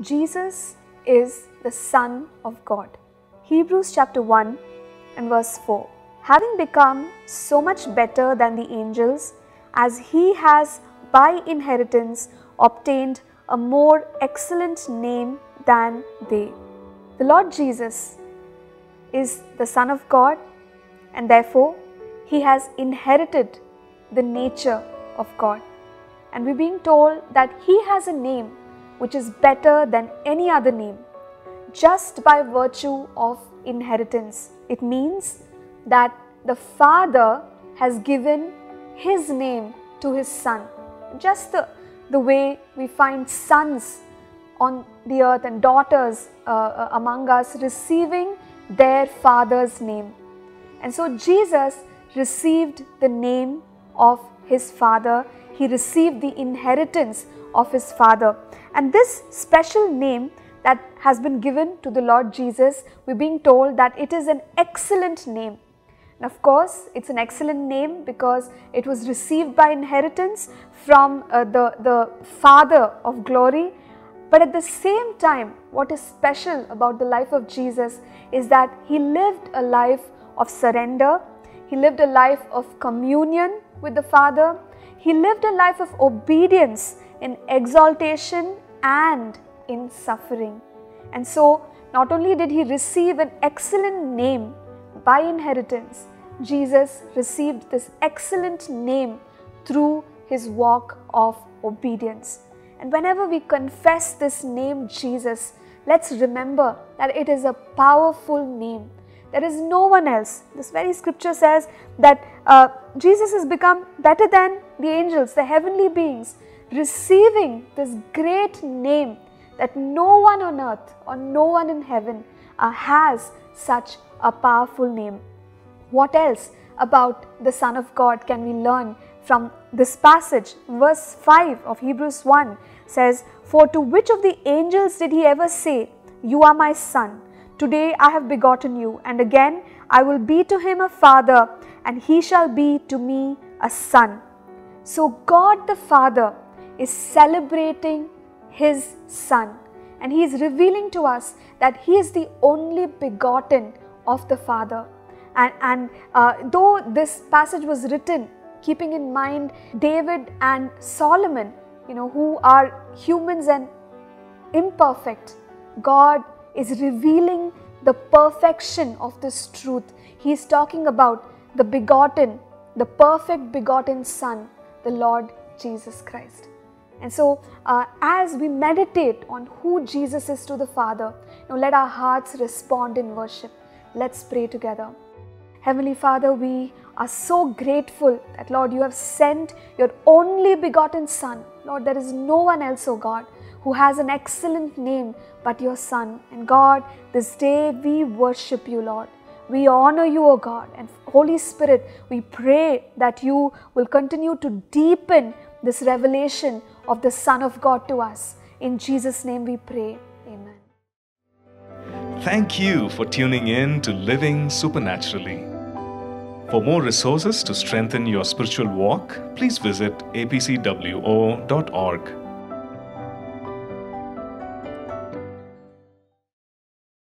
Jesus is the Son of God. Hebrews chapter 1 and verse 4. Having become so much better than the angels, as he has by inheritance obtained a more excellent name than they. The Lord Jesus is the Son of God, and therefore he has inherited the nature of God. And we're being told that he has a name which is better than any other name just by virtue of inheritance. It means that the Father has given his name to his Son. Just the, the way we find sons on the earth and daughters uh, uh, among us receiving their Father's name. And so Jesus received the name of his Father, he received the inheritance of his Father. And this special name that has been given to the Lord Jesus, we're being told that it is an excellent name. And of course, it's an excellent name because it was received by inheritance from uh, the, the Father of glory. But at the same time, what is special about the life of Jesus is that he lived a life of surrender, he lived a life of communion with the Father, he lived a life of obedience in exaltation and in suffering. And so, not only did he receive an excellent name by inheritance, Jesus received this excellent name through his walk of obedience. And whenever we confess this name Jesus, let's remember that it is a powerful name. There is no one else. This very scripture says that uh, Jesus has become better than the angels, the heavenly beings, receiving this great name that no one on earth or no one in heaven uh, has such a powerful name. What else about the Son of God can we learn from this passage? Verse 5 of Hebrews 1 says, For to which of the angels did he ever say, You are my Son? Today I have begotten you, and again I will be to him a father, and he shall be to me a son. So, God the Father is celebrating his Son, and he is revealing to us that he is the only begotten of the Father. And, and uh, though this passage was written keeping in mind David and Solomon, you know, who are humans and imperfect, God is revealing the perfection of this truth. He is talking about the begotten, the perfect begotten Son, the Lord Jesus Christ. And so, uh, as we meditate on who Jesus is to the Father, know, let our hearts respond in worship. Let's pray together. Heavenly Father, we are so grateful that, Lord, you have sent your only begotten Son. Lord, there is no one else, O oh God, who has an excellent name but your Son. And God, this day we worship you, Lord. We honor you, O God. And Holy Spirit, we pray that you will continue to deepen this revelation of the Son of God to us. In Jesus' name we pray. Amen. Thank you for tuning in to Living Supernaturally. For more resources to strengthen your spiritual walk, please visit apcwo.org.